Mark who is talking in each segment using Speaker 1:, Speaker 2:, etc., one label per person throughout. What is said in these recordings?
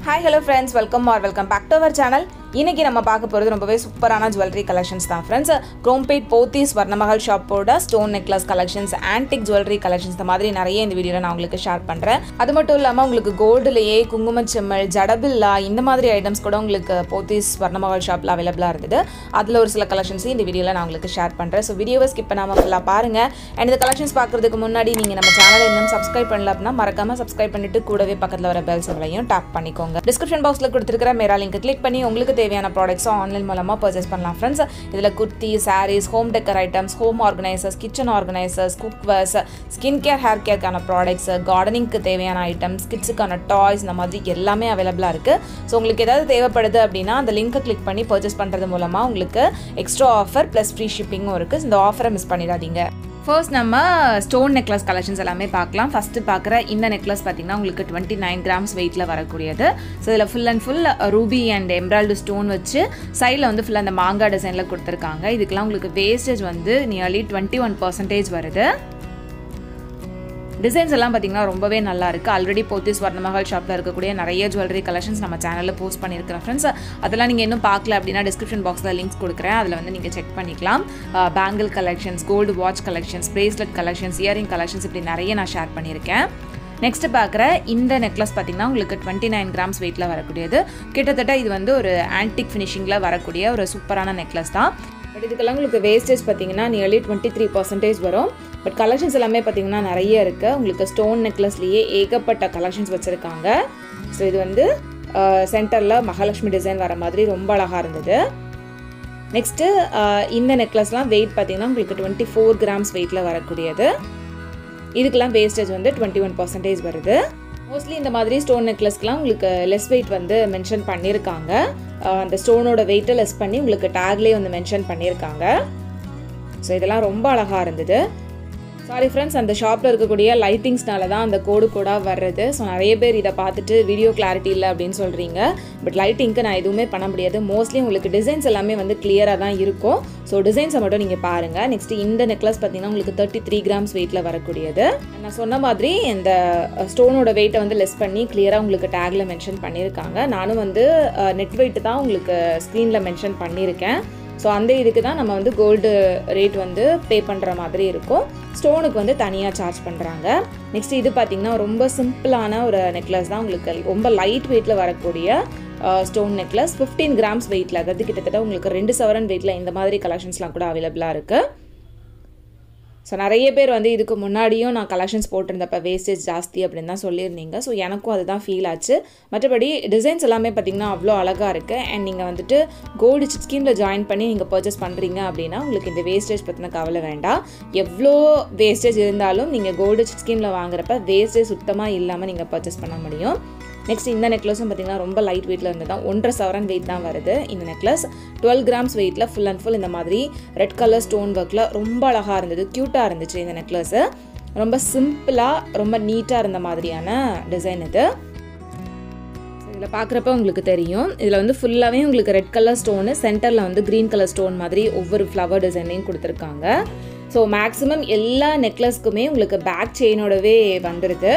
Speaker 1: Hi hello friends welcome or welcome back to our channel இன்றைக்கி நம்ம பார்க்க போகிறது ரொம்பவே சூப்பரான ஜுவல்லரி கலெக்ஷன்ஸ் தான் ஃப்ரெண்ட்ஸ் குரோம்பேட் போத்தீஸ் வர்ணமஹல் ஷாப்போட stone necklace collections antique jewellery collections இந்த மாதிரி நிறைய இந்த வீடியோவில் நான் உங்களுக்கு ஷேர் பண்ணுறேன் அது மட்டும் இல்லாமல் உங்களுக்கு கோல்டுலேயே குங்குமச்செம்மல் ஜடபில்லா இந்த மாதிரி ஐட்டம்ஸ் கூட உங்களுக்கு போத்தீஸ் வர்ணமஹல் ஷாப்பில் அவைலபிளாக இருந்தது. அதில் ஒரு சில கலெக்ஷன்ஸையும் இந்த வீடியோவில் நான் உங்களுக்கு ஷேர் பண்ணுறேன் ஸோ வீடியோவை ஸ்கிப் பண்ணாமல் ஃபுல்லாக பாருங்கள் அண்ட் இந்த கலெக்ஷன்ஸ் பார்க்குறதுக்கு முன்னாடி நீங்கள் நம்ம சேனலை இன்னும் சப்ஸ்கிரைப் பண்ணல அப்படின்னா மறக்காமல் சப்ஸ்கிரைப் பண்ணிட்டு கூடவே பக்கத்தில் வர பெல் சிவலையும் டேப் பண்ணிக்கோங்க. டிஸ்கிரிப்ஷன் பாக்ஸில் கொடுத்துருக்கிற மேரா லிங்க் கிளிக் பண்ணி உங்களுக்கு தேவையான ப்ராடக்ட்ஸும் ஆன்லைன் மூலமாக பர்ச்சேஸ் பண்ணலாம். ஃப்ரெண்ட்ஸ் இதில் kurti sarees home decor items home organisers kitchen organisers cookwares skin care hair கேருக்கான products கார்டனிங்க்கு தேவையான ஐட்டம்ஸ் கிட்ஸுக்கான டாய்ஸ் இந்த மாதிரி எல்லாமே அவைலபிளாக இருக்குது ஸோ உங்களுக்கு ஏதாவது தேவைப்படுது அப்படின்னா அந்த லிங்க்கை கிளிக் பண்ணி பர்ச்சேஸ் பண்ணுறது மூலமாக உங்களுக்கு எக்ஸ்ட்ரா ஆஃபர் ப்ளஸ் ஃப்ரீ ஷிப்பிங்கும் இருக்குது இந்த ஆஃபரை மிஸ் பண்ணிடாதீங்க. ஃபர்ஸ்ட் நம்ம ஸ்டோன் நெக்லஸ் கலெக்ஷன்ஸ் எல்லாமே பார்க்கலாம். ஃபஸ்ட்டு பார்க்குற இந்த நெக்லஸ் பார்த்தீங்கன்னா உங்களுக்கு டுவெண்ட்டி நைன் கிராம்ஸ் வெயிட்டில் வரக்கூடியது. ஸோ இதில் full and full ruby and emerald stone வச்சு சைடில் வந்து ஃபுல் அந்த மாங்காய் டிசைனில் கொடுத்துருக்காங்க. இதுக்கெல்லாம் உங்களுக்கு வேஸ்டேஜ் வந்து நியர்லி டுவெண்ட்டி ஒன் பர்சன்டேஜ் வருது. டிசைன்ஸ் எல்லாம் பார்த்தீங்கன்னா ரொம்பவே நல்லா இருக்குது ஆல்ரெடி போத்திஸ் வர்ணமஹால் ஷாப்பில் இருக்கக்கூடிய நிறைய ஜுவல்லரி கலெக்ஷன்ஸ் நம்ம சேனலில் போஸ்ட் பண்ணியிருக்கிறேன் ஃப்ரெண்ட்ஸ் அதெல்லாம் நீங்கள் இன்னும் பார்க்கல அப்படின்னா டிஸ்கிரிப்ஷன் பாக்ஸில் லிங்க்ஸ் கொடுக்குறேன். அதில் வந்து நீங்கள் செக் பண்ணிக்கலாம். Bangle collections gold watch collections bracelet collections earring collections இப்படி நிறைய நான் ஷேர் பண்ணியிருக்கேன். நெக்ஸ்ட் பார்க்குற இந்த நெக்லஸ் பார்த்தீங்கன்னா உங்களுக்கு டுவெண்ட்டி நைன் கிராம்ஸ் வெயிட்டில் வரக்கூடியது. கிட்டத்தட்ட இது வந்து ஒரு ஆன்டிக் ஃபினிஷிங்கில் வரக்கூடிய ஒரு சூப்பரான நெக்லஸ் தான். பட் இதுக்கெல்லாம் உங்களுக்கு வேஸ்டேஜ் பார்த்தீங்கன்னா நியர்லி டுவெண்ட்டி த்ரீ பர்சன்டேஜ் வரும். பட் கலெக்ஷன்ஸ் எல்லாமே பார்த்தீங்கன்னா நிறைய இருக்குது உங்களுக்கு ஸ்டோன் நெக்லஸ்லேயே ஏகப்பட்ட கலெக்ஷன்ஸ் வச்சுருக்காங்க. ஸோ இது வந்து சென்டரில் மகாலட்சுமி டிசைன் வர மாதிரி ரொம்ப அழகாக இருந்தது. நெக்ஸ்ட்டு இந்த நெக்லஸ்லாம் வெயிட் பார்த்தீங்கன்னா உங்களுக்கு டுவெண்ட்டி ஃபோர் கிராம்ஸ் வெயிட்டில் வரக்கூடியது. இதுக்கெல்லாம் வேஸ்டேஜ் வந்து டுவெண்ட்டி ஒன் பர்சன்டேஜ் வருது. மோஸ்ட்லி இந்த மாதிரி ஸ்டோன் நெக்லஸ்க்கெலாம் உங்களுக்கு லெஸ் வெயிட் வந்து மென்ஷன் பண்ணியிருக்காங்க அந்த ஸ்டோனோட வெயிட்டை லெஸ் பண்ணி உங்களுக்கு டேக்லேயே வந்து மென்ஷன் பண்ணியிருக்காங்க ஸோ இதெல்லாம் ரொம்ப அழகாக இருந்தது. சாரி ஃப்ரெண்ட்ஸ் அந்த ஷாப்பில் இருக்கக்கூடிய லைட்டிங்ஸ்னால தான் அந்த கோடு கோடாக வர்றது. ஸோ நிறைய பேர் இதை பார்த்துட்டு வீடியோ கிளாரிட்டி இல்லை அப்படின்னு சொல்கிறீங்க பட் லைட்டிங்க்கு நான் எதுவுமே பண்ண முடியாது. மோஸ்ட்லி உங்களுக்கு டிசைன்ஸ் எல்லாமே வந்து கிளியராக தான் இருக்கும். ஸோ டிசைன்ஸை மட்டும் நீங்கள் பாருங்கள் நெக்ஸ்ட் இந்த நெக்லஸ் பார்த்தீங்கன்னா உங்களுக்கு தேர்ட்டி த்ரீ கிராம்ஸ் வெயிட்டில் வரக்கூடியது. நான் சொன்ன மாதிரி இந்த ஸ்டோனோட வெயிட்டை வந்து லெஸ் பண்ணி கிளியராக உங்களுக்கு டேக்கில் மென்ஷன் பண்ணியிருக்காங்க. நானும் வந்து நெட் வெயிட்டு தான் உங்களுக்கு ஸ்க்ரீனில் மென்ஷன் பண்ணியிருக்கேன். ஸோ அந்த இதுக்கு தான் நம்ம வந்து கோல்டு ரேட் வந்து பே பண்ணுற மாதிரி இருக்கும். ஸ்டோனுக்கு வந்து தனியாக சார்ஜ் பண்ணுறாங்க நெக்ஸ்ட் இது பார்த்திங்கன்னா ரொம்ப சிம்பிளான ஒரு நெக்லஸ் தான் உங்களுக்கு ரொம்ப லைட் வெயிட்டில் வரக்கூடிய ஸ்டோன் நெக்லஸ் ஃபிஃப்டீன் கிராம்ஸ் வெயிட்டில் அதாவது கிட்டத்தட்ட உங்களுக்கு ரெண்டு சவரன் வெயிட்டில் இந்த மாதிரி கலெக்ஷன்ஸ்லாம் கூட அவைலபிளாக இருக்குது ஸோ நிறைய பேர் வந்து இதுக்கு முன்னாடியும் நான் கலெக்ஷன்ஸ் போட்டிருந்தப்ப வேஸ்டேஜ் ஜாஸ்தி அப்படின்னு தான் சொல்லியிருந்தீங்க. ஸோ எனக்கும் அதுதான் ஃபீல் ஆச்சு. மற்றபடி டிசைன்ஸ் எல்லாமே பார்த்திங்கன்னா அவ்வளோ அழகாக இருக்குது அண்ட் நீங்கள் வந்துட்டு கோல்டு ஸ்கீமில் ஜாயின் பண்ணி நீங்கள் பர்ச்சேஸ் பண்ணுறீங்க அப்படின்னா உங்களுக்கு இந்த வேஸ்டேஜ் பற்றின கவலை வேண்டாம். எவ்வளோ வேஸ்டேஜ் இருந்தாலும் நீங்கள் கோல்டு ஸ்கீமில் வாங்குறப்ப வேஸ்டேஜ் சுத்தமாக இல்லாமல் நீங்கள் பர்ச்சேஸ் பண்ண முடியும். நெக்ஸ்ட் இந்த நெக்லஸும் பார்த்தீங்கன்னா ரொம்ப லைட் வெயிட்டில் இருந்து தான் ஒன்றரை சவரன் வெயிட் தான் வருது இந்த நெக்லஸ் டுவெல் கிராம்ஸ் வெயிட்டில் ஃபுல் அண்ட் ஃபுல் இந்த மாதிரி ரெட் கலர் ஸ்டோன் ஒர்க்கில் ரொம்ப அழகாக இருந்தது. க்யூட்டாக இருந்துச்சு இந்த நெக்லஸ்ஸு ரொம்ப சிம்பிளாக ரொம்ப நீட்டாக இருந்த மாதிரியான டிசைன் இது. இதில் பார்க்குறப்ப உங்களுக்கு தெரியும். இதில் வந்து ஃபுல்லாகவே உங்களுக்கு ரெட் கலர் ஸ்டோனு சென்டரில் வந்து க்ரீன் கலர் ஸ்டோன் மாதிரி ஒவ்வொரு ஃப்ளவர் டிசைனையும் கொடுத்துருக்காங்க. ஸோ மேக்ஸிமம் எல்லா நெக்லஸ்க்குமே உங்களுக்கு பேக் செயினோடவே வந்துடுது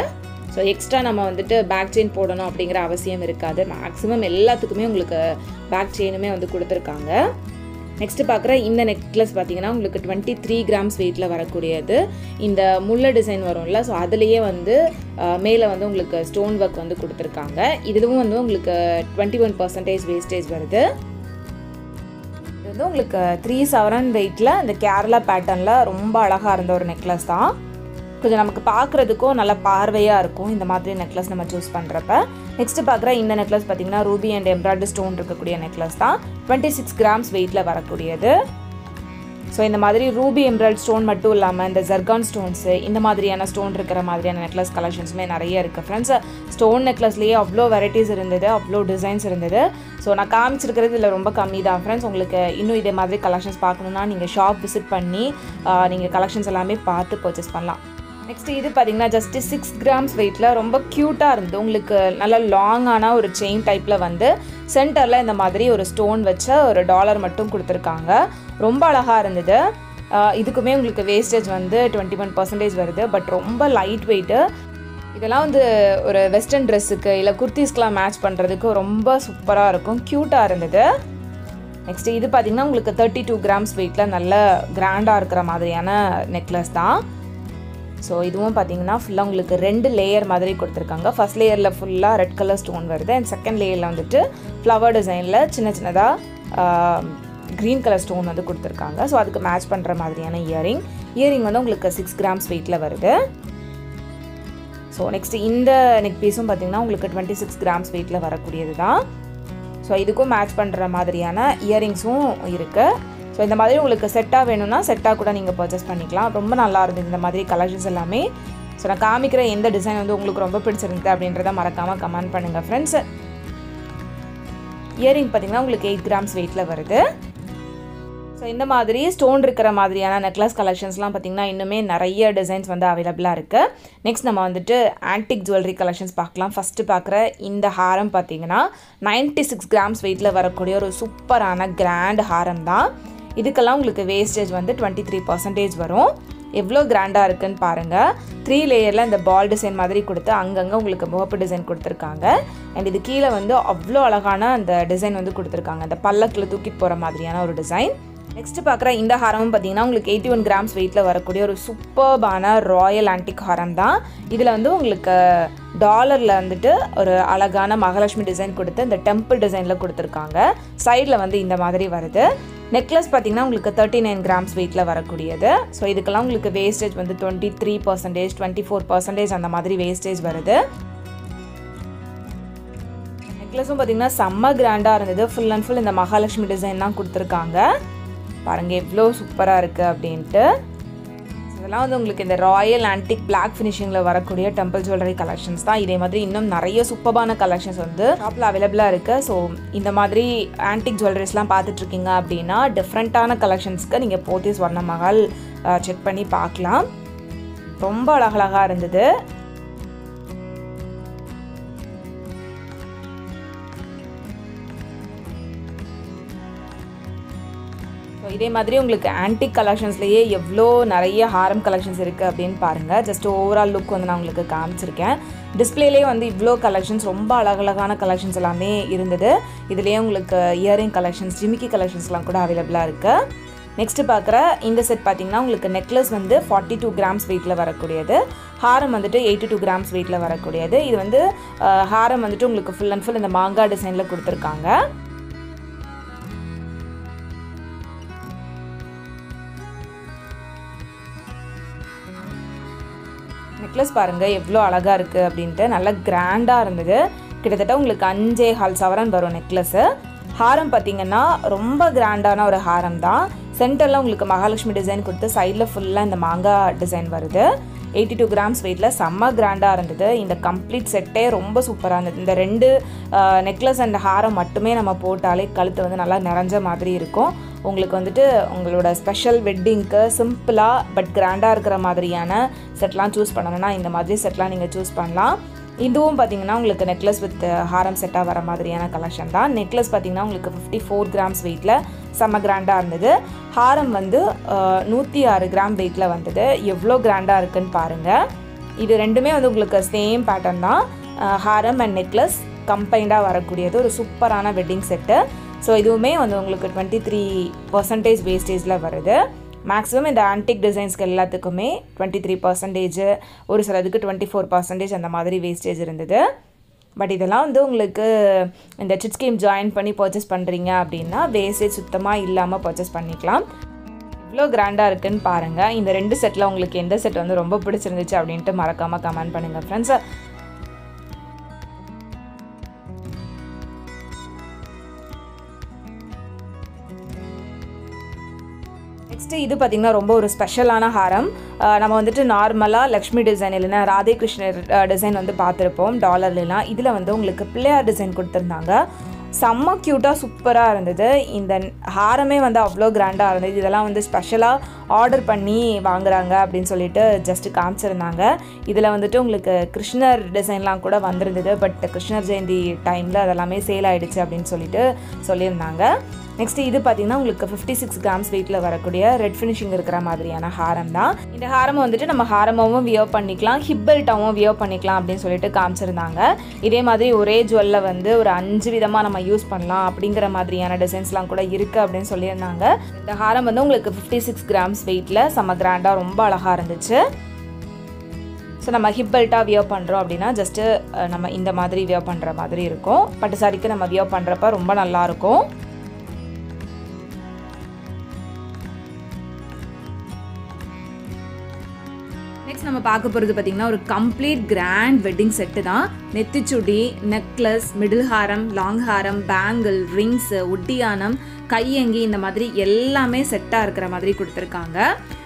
Speaker 1: ஸோ எக்ஸ்ட்ரா நம்ம வந்துட்டு பேக் செயின் போடணும் அப்படிங்கிற அவசியம் இருக்காது. மேக்ஸிமம் எல்லாத்துக்குமே உங்களுக்கு பேக் செயினுமே வந்து கொடுத்துருக்காங்க. நெக்ஸ்ட்டு பார்க்குற இந்த நெக்லஸ் பார்த்தீங்கன்னா உங்களுக்கு டுவெண்ட்டி த்ரீ கிராம்ஸ் வெயிட்டில் வரக்கூடியது. இந்த முல்லை டிசைன் வரும்ல ஸோ அதுலேயே வந்து மேலே வந்து உங்களுக்கு ஸ்டோன் ஒர்க் வந்து கொடுத்துருக்காங்க. இதுவும் வந்து உங்களுக்கு டுவெண்ட்டி ஒன் பர்சன்டேஜ் வேஸ்டேஜ் வருது. இது வந்து உங்களுக்கு த்ரீ செவரன் வெயிட்டில் இந்த கேரளா பேட்டர்னில் ரொம்ப அழகாக இருந்த ஒரு நெக்லஸ் தான். கொஞ்சம் நமக்கு பார்க்குறதுக்கும் நல்ல பார்வையாக இருக்கும். இந்த மாதிரி நெக்லஸ் நம்ம சூஸ் பண்ணுறப்ப நெக்ஸ்ட்டு பார்க்குற இந்த நெக்லஸ் பார்த்திங்கன்னா ரூபி அண்ட் எம்ப்ராய்டரி ஸ்டோன் இருக்கக்கூடிய நெக்லஸ் தான். டுவெண்ட்டி சிக்ஸ் கிராம்ஸ் வெயிட்டில் வரக்கூடியது. ஸோ இந்த மாதிரி ரூபி எம்ப்ராய்ட் ஸ்டோன் மட்டும் இல்லாமல் இந்த ஜர்கான் ஸ்டோன்ஸு இந்த மாதிரியான ஸ்டோன் இருக்கிற மாதிரியான நெக்லஸ் கலெக்ஷன்ஸுமே நிறைய இருக்குது ஃப்ரெண்ட்ஸ் ஸ்டோன் நெக்லஸ்லேயே அவ்வளோ வெரைட்டிஸ் இருந்தது அவ்வளோ டிசைன்ஸ் இருந்தது. ஸோ நான் காமிச்சிருக்கிறது இதில் ரொம்ப கம்மி தான். ஃப்ரெண்ட்ஸ் உங்களுக்கு இன்னும் இதே மாதிரி கலெக்ஷன்ஸ் பார்க்கணுன்னா நீங்கள் ஷாப் விசிட் பண்ணி நீங்கள் கலெக்ஷன்ஸ் எல்லாமே பார்த்து பர்ச்சேஸ் பண்ணலாம். நெக்ஸ்ட் இது பார்த்தீங்கன்னா ஜஸ்ட் சிக்ஸ் கிராம்ஸ் வெயிட்டில் ரொம்ப க்யூட்டாக இருந்து உங்களுக்கு நல்லா லாங்கான ஒரு செயின் டைப்பில் வந்து சென்டரில் இந்த மாதிரி ஒரு ஸ்டோன் வச்ச ஒரு டாலர் மட்டும் கொடுத்துருக்காங்க. ரொம்ப அழகாக இருந்தது. இதுக்குமே உங்களுக்கு வேஸ்டேஜ் வந்து டுவெண்ட்டி ஒன் பர்சன்டேஜ் வருது. பட் ரொம்ப லைட் வெயிட்டு இதெல்லாம் வந்து ஒரு வெஸ்டர்ன் ட்ரெஸ்ஸுக்கு இல்லை குர்த்திஸ்க்கெலாம் மேட்ச் பண்ணுறதுக்கு ரொம்ப சூப்பராக இருக்கும். க்யூட்டாக இருந்தது. நெக்ஸ்ட்டு இது பார்த்திங்கன்னா உங்களுக்கு தேர்ட்டி டூ கிராம்ஸ் வெயிட்டில் நல்ல கிராண்டாக இருக்கிற மாதிரியான நெக்லஸ் தான். ஸோ இதுவும் பார்த்தீங்கன்னா ஃபுல்லாக உங்களுக்கு ரெண்டு லேயர் மாதிரி கொடுத்துருக்காங்க. ஃபர்ஸ்ட் லேயரில் ஃபுல்லாக ரெட் கலர் ஸ்டோன் வருது. அண்ட் செகண்ட் லேயரில் வந்துட்டு ஃப்ளவர் டிசைனில் சின்ன சின்னதாக க்ரீன் கலர் ஸ்டோன் வந்து கொடுத்துருக்காங்க. ஸோ அதுக்கு மேட்ச் பண்ணுற மாதிரியான இயரிங் இயரிங் வந்து உங்களுக்கு சிக்ஸ் கிராம்ஸ் வெயிட்டில் வருது. ஸோ நெக்ஸ்ட் இந்த நெக் பீஸும் பார்த்தீங்கன்னா உங்களுக்கு டுவெண்ட்டி சிக்ஸ் கிராம்ஸ் வெயிட்டில் வரக்கூடியது தான் ஸோ இதுக்கும் மேட்ச் பண்ணுற மாதிரியான இயரிங்ஸும் இருக்குது ஸோ இந்த மாதிரி உங்களுக்கு செட்டாக வேணும்னா செட்டாக கூட நீங்கள் பர்ச்சேஸ் பண்ணிக்கலாம். ரொம்ப நல்லா இருந்தது இந்த மாதிரி கலெக்ஷன்ஸ் எல்லாமே. ஸோ நான் காமிக்கிற எந்த டிசைன் வந்து உங்களுக்கு ரொம்ப பிடிச்சிருந்தது அப்படின்றத மறக்காமல் கமெண்ட் பண்ணுங்கள் ஃப்ரெண்ட்ஸ் இயரிங் பார்த்தீங்கன்னா உங்களுக்கு எயிட் கிராம்ஸ் வெயிட்டில் வருது. ஸோ இந்த மாதிரி ஸ்டோன் இருக்கிற மாதிரியான நெக்லஸ் கலெக்ஷன்ஸ்லாம் பார்த்திங்கன்னா இன்னுமே நிறைய டிசைன்ஸ் வந்து அவைலபிளாக இருக்குது நெக்ஸ்ட் நம்ம வந்துட்டு ஆன்டிக் ஜுவல்லரி கலெக்ஷன்ஸ் பார்க்கலாம். ஃபஸ்ட்டு பார்க்குற இந்த ஹாரம் பார்த்தீங்கன்னா நைன்ட்டி சிக்ஸ் கிராம்ஸ் வெயிட்டில் வரக்கூடிய ஒரு சூப்பரான கிராண்ட் ஹாரம் தான். இதுக்கெல்லாம் உங்களுக்கு வேஸ்டேஜ் வந்து டுவெண்ட்டி த்ரீ பர்சன்டேஜ் வரும். எவ்வளோ கிராண்டாக இருக்குன்னு பாருங்கள் த்ரீ லேயரில் இந்த பால் டிசைன் மாதிரி கொடுத்து அங்கங்கே உங்களுக்கு முகப்பு டிசைன் கொடுத்துருக்காங்க. அண்ட் இது கீழே வந்து அவ்வளோ அழகான அந்த டிசைன் வந்து கொடுத்துருக்காங்க. அந்த பல்லக்கில் தூக்கிட்டு போகிற மாதிரியான ஒரு டிசைன் நெக்ஸ்ட் பார்க்குற இந்த ஹாரமும் பார்த்தீங்கன்னா உங்களுக்கு எயிட்டி ஒன் கிராம்ஸ் வெயிட்டில் வரக்கூடிய ஒரு சூப்பர்பான ராயல் ஆன்டிக் ஹாரம் தான். இதில் வந்து உங்களுக்கு டாலரில் வந்துட்டு ஒரு அழகான மகாலட்சுமி டிசைன் கொடுத்து இந்த டெம்பிள் டிசைனில் கொடுத்துருக்காங்க. சைடில் வந்து இந்த மாதிரி வருது. நெக்லஸ் பார்த்தீங்கன்னா உங்களுக்கு தேர்ட்டி நைன் கிராம்ஸ் வெயிட்டில் வரக்கூடியது. ஸோ இதுக்கெல்லாம் உங்களுக்கு வேஸ்டேஜ் வந்து twenty three percentage twenty four percentage அந்த மாதிரி வேஸ்டேஜ் வருது. நெக்லஸும் பார்த்தீங்கன்னா செம்ம கிராண்டாக இருந்தது. ஃபுல் அண்ட் ஃபுல் இந்த மகாலட்சுமி டிசைன் தான் கொடுத்துருக்காங்க. பாருங்கள் எவ்வளோ சூப்பராக இருக்குது அப்படின்ட்டு. இதெல்லாம் வந்து உங்களுக்கு இந்த ராயல் ஆன்டிக் பிளாக் ஃபினிஷிங்கில் வரக்கூடிய டெம்பிள் ஜுவல்லரி கலெக்ஷன்ஸ் தான். இதே மாதிரி இன்னும் நிறைய சூப்பரான கலெக்ஷன்ஸ் வந்து ஷாப்பில் அவைலபிளாக இருக்குது ஸோ இந்த மாதிரி ஆன்டிக் ஜுவல்லரிஸ்லாம் பார்த்துட்ருக்கீங்க அப்படின்னா டிஃப்ரெண்ட்டான கலெக்ஷன்ஸ்க்கு நீங்கள் போத்தி ஸ்வர்ண மகால் செக் பண்ணி பார்க்கலாம். ரொம்ப அழகழகாக இருந்தது. ஸோ இதே மாதிரி உங்களுக்கு ஆன்டிக் கலெக்ஷன்ஸ்லேயே எவ்வளோ நிறைய ஹாரம் கலெக்ஷன்ஸ் இருக்குது அப்படின்னு பாருங்கள் ஜஸ்ட் ஓவரால் லுக் வந்து நான் உங்களுக்கு காமிச்சிருக்கேன். டிஸ்பிளேலேயே வந்து இவ்வளோ கலெக்ஷன்ஸ் ரொம்ப அழகழகான கலெக்ஷன்ஸ் எல்லாமே இருந்தது. இதுலேயே உங்களுக்கு இயரிங் கலெக்ஷன்ஸ் ஜிமிக்கி கலெக்ஷன்ஸ்லாம் கூட அவைலபிளாக இருக்குது நெக்ஸ்ட்டு பார்க்குற இந்த செட் பார்த்தீங்கன்னா உங்களுக்கு நெக்லஸ் வந்து ஃபார்ட்டி டூ கிராம்ஸ் வெயிட்டில் வரக்கூடியது. ஹாரம் வந்துட்டு எயிட்டி டூ கிராம்ஸ் வெயிட்டில் வரக்கூடியது. இது வந்து ஹாரம் வந்துட்டு உங்களுக்கு ஃபுல் அண்ட் ஃபுல் இந்த மாங்காய் டிசைனில் கொடுத்துருக்காங்க. நெக்லஸ் பாருங்கள் எவ்வளோ அழகாக இருக்குது அப்படின்ட்டு. நல்லா கிராண்டாக இருந்தது. கிட்டத்தட்ட உங்களுக்கு அஞ்சே ஹால் சவரன் வரும் நெக்லஸ்ஸு ஹாரம் பார்த்தீங்கன்னா ரொம்ப கிராண்டான ஒரு ஹாரம் தான் சென்டரில் உங்களுக்கு மகாலட்சுமி டிசைன் கொடுத்து சைடில் ஃபுல்லாக இந்த மாங்காய் டிசைன் வருது. எயிட்டி டூ கிராம்ஸ் வெயிட்டில் செம்ம கிராண்டாக இருந்தது. இந்த கம்ப்ளீட் செட்டே ரொம்ப சூப்பராக இருந்தது. இந்த ரெண்டு நெக்லஸ் அண்ட் ஹாரம் மட்டுமே நம்ம போட்டாலே கழுத்து வந்து நல்லா நிறைஞ்ச மாதிரி இருக்கும். உங்களுக்கு வந்துட்டு உங்களோட ஸ்பெஷல் வெட்டிங்க்கு சிம்பிளாக பட் கிராண்டாக இருக்கிற மாதிரியான செட்லாம் சூஸ் பண்ணணும்னா இந்த மாதிரி செட்லாம் நீங்கள் சூஸ் பண்ணலாம். இதுவும் பார்த்தீங்கன்னா உங்களுக்கு நெக்லஸ் வித் uh, ஹாரம் செட்டாக வர மாதிரியான கலெக்ஷன் தான். நெக்லஸ் பார்த்தீங்கன்னா உங்களுக்கு ஃபிஃப்டி ஃபோர் கிராம்ஸ் வெயிட்டில் செம்ம கிராண்டாக இருந்தது. ஹாரம் வந்து uh, நூற்றி ஆறு கிராம் வெயிட்டில் வந்தது. எவ்வளோ கிராண்டாக இருக்குன்னு பாருங்கள் இது ரெண்டுமே வந்து உங்களுக்கு சேம் பேட்டர்ன் தான். Uh, ஹாரம் அண்ட் நெக்லஸ் கம்பைண்டாக வரக்கூடியது. ஒரு சூப்பரான வெட்டிங் செட்டு ஸோ இதுவுமே வந்து உங்களுக்கு டுவெண்ட்டி த்ரீ பர்சன்டேஜ் வேஸ்டேஜில் வருது. மேக்ஸிமம் இந்த ஆன்டிக் டிசைன்ஸ்க்கு எல்லாத்துக்குமே டுவெண்ட்டி த்ரீ பர்சன்டேஜ் ஒரு சிலதுக்கு டுவெண்ட்டி ஃபோர் பர்சன்டேஜ் அந்த மாதிரி வேஸ்டேஜ் இருந்தது. பட் இதெல்லாம் வந்து உங்களுக்கு இந்த சிட் ஸ்கீம் ஜாயின் பண்ணி பர்ச்சேஸ் பண்ணுறீங்க அப்படின்னா வேஸ்டேஜ் சுத்தமாக இல்லாமல் பர்ச்சேஸ் பண்ணிக்கலாம். இவ்வளோ கிராண்டாக இருக்குன்னு பாருங்கள் இந்த ரெண்டு செட்டில் உங்களுக்கு எந்த செட் வந்து ரொம்ப பிடிச்சிருந்துச்சு அப்படின்ட்டு மறக்காமல் கமெண்ட் பண்ணுங்கள் ஃப்ரெண்ட்ஸ் நெக்ஸ்ட்டு இது பார்த்திங்கன்னா ரொம்ப ஒரு ஸ்பெஷலான ஹாரம். நம்ம வந்துட்டு நார்மலாக லக்ஷ்மி டிசைன் இல்லைன்னா ராதே கிருஷ்ணர் டிசைன் வந்து பார்த்துருப்போம் டாலர்லாம் இதில் வந்து உங்களுக்கு பிள்ளையார் டிசைன் கொடுத்துருந்தாங்க. செம்ம க்யூட்டாக சூப்பராக இருந்தது. இந்த ஹாரமே வந்து அவ்வளோ கிராண்டாக இருந்தது. இதெல்லாம் வந்து ஸ்பெஷலாக ஆர்டர் பண்ணி வாங்குறாங்க அப்படின்னு சொல்லிட்டு ஜஸ்ட்டு காமிச்சிருந்தாங்க. இதில் வந்துட்டு உங்களுக்கு கிருஷ்ணர் டிசைன்லாம் கூட வந்திருந்தது. பட் கிருஷ்ணர் ஜெயந்தி டைமில் அதெல்லாமே சேல் ஆகிடுச்சு அப்படின்னு சொல்லிட்டு சொல்லியிருந்தாங்க. நெக்ஸ்ட் இது பார்த்தீங்கன்னா உங்களுக்கு ஃபிஃப்டி சிக்ஸ் கிராம்ஸ் வெயிட்டில் வரக்கூடிய ரெட் ஃபினிஷிங் இருக்கிற மாதிரியான ஹாரம் தான். இந்த ஹாரம் வந்துட்டு நம்ம ஹாரமாகவும் வியர் பண்ணிக்கலாம் ஹிப் பெல்ட்டாகவும் வியர் பண்ணிக்கலாம் அப்படின்னு சொல்லிட்டு காமிச்சிருந்தாங்க. இதே மாதிரி ஒரே ஜுவல்ல வந்து ஒரு அஞ்சு விதமாக நம்ம யூஸ் பண்ணலாம் அப்படிங்கிற மாதிரியான டிசைன்ஸ்லாம் கூட இருக்குது அப்படின்னு சொல்லியிருந்தாங்க. இந்த ஹாரம் வந்து உங்களுக்கு ஃபிஃப்டி சிக்ஸ் கிராம்ஸ் வெயிட்டில் செம்ம கிராண்டாக ரொம்ப அழகாக இருந்துச்சு. ஸோ நம்ம ஹிப் பெல்ட்டாக வியர் பண்ணுறோம் அப்படின்னா ஜஸ்ட்டு நம்ம இந்த மாதிரி வியர் பண்ணுற மாதிரி இருக்கும். பட்டு சாரிக்கு நம்ம வியர் பண்ணுறப்ப ரொம்ப நல்லாயிருக்கும் பார்க்க போகிறது பார்த்திங்கன்னா ஒரு கம்ப்ளீட் கிராண்ட் வெட்டிங் செட்டு தான். நெத்திச்சுடி நெக்லஸ் மிடில் ஹாரம் லாங் ஹாரம் பேங்கிள் ரிங்ஸு ஒட்டியானம் கையங்கி இந்த மாதிரி எல்லாமே செட்டாக இருக்கிற மாதிரி கொடுத்துருக்காங்க.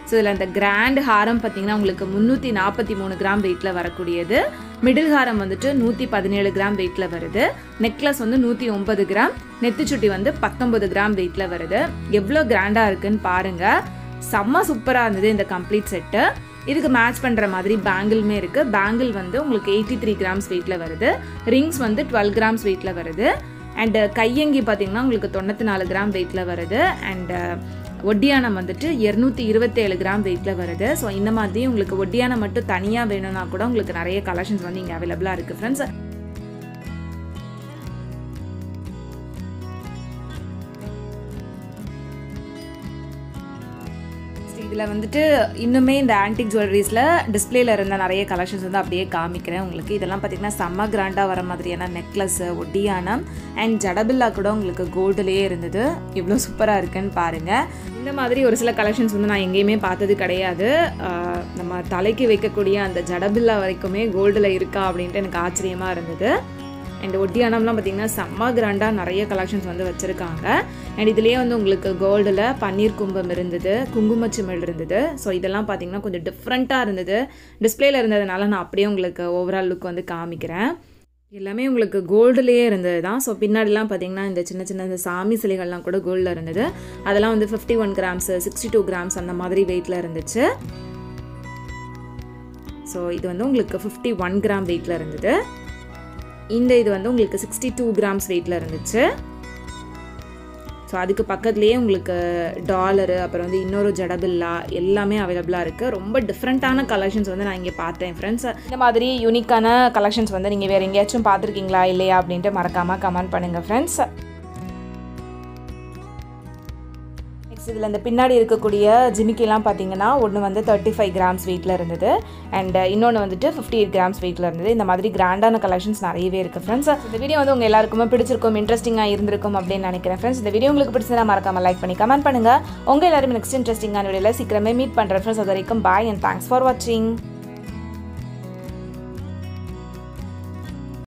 Speaker 1: ஸோ இதில் இந்த கிராண்ட் ஹாரம் பார்த்திங்கன்னா உங்களுக்கு முந்நூற்றி நாற்பத்தி மூணு கிராம் வெயிட்டில் வரக்கூடியது. மிடில் ஹாரம் வந்துட்டு நூற்றி பதினேழு கிராம் வெயிட்டில் வருது. நெக்லஸ் வந்து நூற்றி ஒன்பது கிராம் நெத்திச்சுட்டி வந்து பத்தொன்பது கிராம் வெயிட்டில் வருது. எவ்வளோ கிராண்டாக இருக்குன்னு பாருங்கள் செம்ம சூப்பராக இருந்தது இந்த கம்ப்ளீட் செட்டு இதுக்கு மேட்ச் பண்ணுற மாதிரி பேங்கிளுமே இருக்குது பேங்கிள் வந்து உங்களுக்கு எயிட்டி த்ரீ கிராம்ஸ் வெயிட்டில் வருது. ரிங்ஸ் வந்து டுவெல் கிராம்ஸ் வெயிட்டில் வருது. அண்டு கையங்கி பார்த்திங்கன்னா உங்களுக்கு தொண்ணூற்றி நாலு கிராம் வெயிட்டில் வருது. அண்டு ஒட்டியானம் வந்துட்டு இரநூத்தி இருபத்தேழு கிராம் வெயிட்டில் வருது. ஸோ இந்த மாதிரி உங்களுக்கு ஒட்டியானம் மட்டும் தனியாக வேணும்னா கூட உங்களுக்கு நிறைய கலெக்ஷன்ஸ் வந்து இங்கே அவைலபிளாக இருக்குது ஃப்ரெண்ட்ஸ் இதில் வந்துட்டு இன்னுமே இந்த ஆன்டிக் ஜுவல்லரிஸில் டிஸ்பிளேல இருந்த நிறைய கலெக்ஷன்ஸ் வந்து அப்படியே காமிக்கிறேன் உங்களுக்கு. இதெல்லாம் பார்த்திங்கன்னா செம்ம கிராண்டாக வர மாதிரியான நெக்லஸ்ஸு ஒட்டியானம் அண்ட் ஜடபில்லா கூட உங்களுக்கு கோல்டுலேயே இருந்தது. இவ்வளோ சூப்பராக இருக்குன்னு பாருங்கள் இந்த மாதிரி ஒரு சில கலெக்ஷன்ஸ் வந்து நான் எங்கேயுமே பார்த்தது கிடையாது. நம்ம தலைக்கு வைக்கக்கூடிய அந்த ஜடபில்லா வரைக்குமே கோல்டில் இருக்கா அப்படின்ட்டு எனக்கு ஆச்சரியமாக இருந்தது. அண்ட் ஒட்டியானம்லாம் பார்த்திங்கன்னா செம்ம கிராண்டாக நிறைய கலெக்ஷன்ஸ் வந்து வச்சுருக்காங்க. அண்ட் இதுலேயே வந்து உங்களுக்கு கோல்டில் பன்னீர் கும்பம் இருந்தது குங்குமச்சிமிழ் இருந்தது. ஸோ இதெல்லாம் பார்த்திங்கன்னா கொஞ்சம் டிஃப்ரெண்ட்டாக இருந்தது. டிஸ்பிளேல இருந்ததுனால நான் அப்படியே உங்களுக்கு ஓவரால் லுக் வந்து காமிக்கிறேன். எல்லாமே உங்களுக்கு கோல்டுலேயே இருந்தது தான். ஸோ பின்னாடிலாம் பார்த்தீங்கன்னா இந்த சின்ன சின்ன இந்த சாமி சிலைகள்லாம் கூட கோல்டில் இருந்தது. அதெல்லாம் வந்து fifty one grams sixty two grams அந்த மாதிரி வெயிட்டில் இருந்துச்சு. ஸோ இது வந்து உங்களுக்கு ஃபிஃப்டி ஒன் கிராம் வெயிட்டில் இருந்தது. இந்த இது வந்து உங்களுக்கு சிக்ஸ்டி டூ கிராம்ஸ் வெயிட்டில் இருந்துச்சு. ஸோ அதுக்கு பக்கத்துலேயே உங்களுக்கு டாலரு அப்புறம் வந்து இன்னொரு ஜடபில்லா எல்லாமே அவைலபிளாக இருக்குது ரொம்ப டிஃப்ரெண்ட்டான கலெக்ஷன்ஸ் வந்து நான் இங்கே பார்த்தேன் ஃப்ரெண்ட்ஸ் இந்த மாதிரி யூனிக்கான கலெக்ஷன்ஸ் வந்து நீங்கள் வேறு எங்கேயாச்சும் பார்த்துருக்கீங்களா இல்லையா அப்படின்ட்டு மறக்காமல் கமெண்ட் பண்ணுங்கள் ஃப்ரெண்ட்ஸ் நெக்ஸ்ட் இதில் இந்த பின்னாடி இருக்கக்கூடிய ஜிமிக்கிலாம் பார்த்தீங்கன்னா ஒன்று வந்து தேர்ட்டி ஃபைவ் கிராம்ஸ் வெயிட்டில் இருந்தது அண்ட் uh, இன்னொன்று வந்துட்டு ஃபிஃப்டி எயிட் கிராம்ஸ் வெயிட்டில் இருந்தது. இந்த மாதிரி கிராண்டான கலெக்ஷன்ஸ் நிறையவே இருக்குது ஃப்ரெண்ட்ஸ் இந்த வீடியோ வந்து உங்கள் எல்லாருக்குமே பிடிச்சிருக்கும் இன்ட்ரெஸ்டிங்காக இருந்திருக்கும் அப்படின்னு நினைக்கிறேன் ஃப்ரெண்ட்ஸ் இந்த வீடியோ உங்களுக்கு பிடிச்சதா மறக்காமல் லைக் பண்ணி கமெண்ட் பண்ணுங்கள் உங்கள் எல்லாரும் நெக்ஸ்ட் இன்ட்ரெஸ்டிங்கான வீடியோவில் சீக்கிரமே மீட் பண்ணுறேன் ஃப்ரெண்ட்ஸ் அது வரைக்கும் பாய் அண்ட் தேங்க்ஸ் ஃபார் வாட்சிங்